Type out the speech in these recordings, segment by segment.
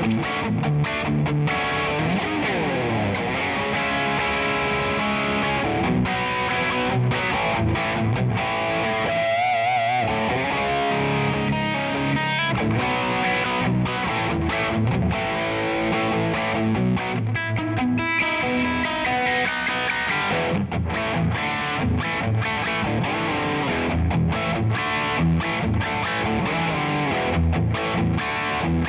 Thank you. Thank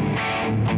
Música